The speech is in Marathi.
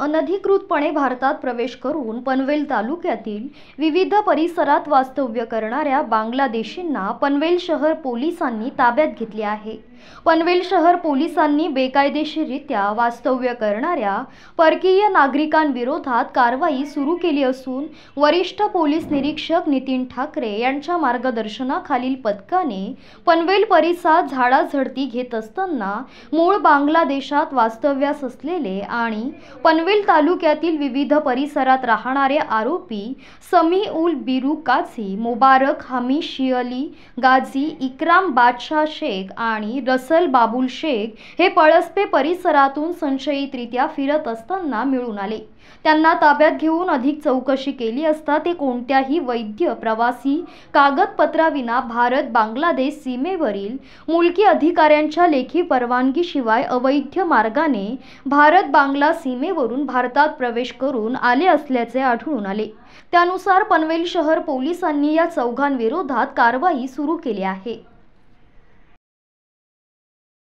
अनधिकृतपणे भारतात प्रवेश करून पनवेल तालुक्यातील विविध परिसरात वास्तव्य करणाऱ्या बांगलादेशींना पनवेल शहर पोलिसांनी ताब्यात घेतले आहे. पनवेल शहर पोलिसांनी बेकायदेशीररित्या वास्तव्य करणाऱ्या परकीय नागरिकांविरोधात कारवाई सुरू केली असून वरिष्ठ पोलीस निरीक्षक नितीन ठाकरे यांच्या मार्गदर्शनाखालील पथकाने पनवेल परिसरात झाडाझडती घेत असताना मूळ बांगलादेशात वास्तव्यास असलेले आणि पनवेल तालुक्यातील विविध परिसरात राहणारे आरोपी समी उल बिरू काझी मुबारक हमी शिअली गाझी इक्राम बादशाह शेख आणि रसल बाबुल शेख हे पळसपे परिसरातून संशयितरित्या फिरत असताना मिळून आले. त्यांना ताब्यात घेऊन अधिक चौकशी केली असता ते कोणत्याही वैद्य प्रवासी कागदपत्राविना भारत बांगलादेश सीमेवरील मुलकी अधिकाऱ्यांच्या लेखी परवानगीशिवाय अवैध मार्गाने भारत बांगला सीमेवरून भारतात प्रवेश करून आले असल्याचे आढळून आले. त्यानुसार पनवेल शहर पोलिसांनी या चौघांविरोधात कारवाई सुरू केली आहे.